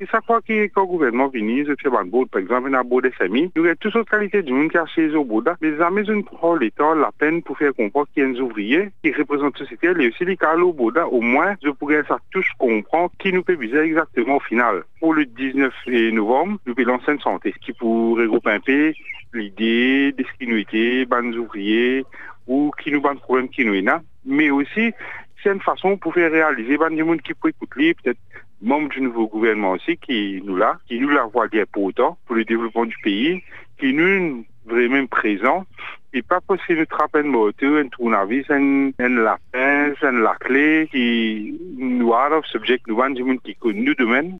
Et ça quoi que le gouvernement vient, je board, par exemple, un board SMI, il y a toutes sortes de qualités du monde qui a chez au board, mais jamais je ne prends l'État la peine pour faire comprendre qu'il y a des ouvriers qui représentent la société, les cas au board, au moins, je pourrais ça tous comprendre qui nous peut viser exactement au final. Pour le 19 novembre, nous pouvons lancer une santé, qui pourrait regrouper un peu l'idée, des discriminité, bandes ouvriers, ou qui nous ban problème qui nous a, mais aussi, c'est une façon pour faire réaliser, ben, du monde qui peut écouter, peut-être membres du nouveau gouvernement aussi qui nous l'a, qui nous la voit bien pour autant, pour le développement du pays, qui nous vraiment présent, et pas possible de trapper une moto, un tournevis, un, un lapin, un la clé, qui nous a, subject, nous, du monde qui connaît domaine,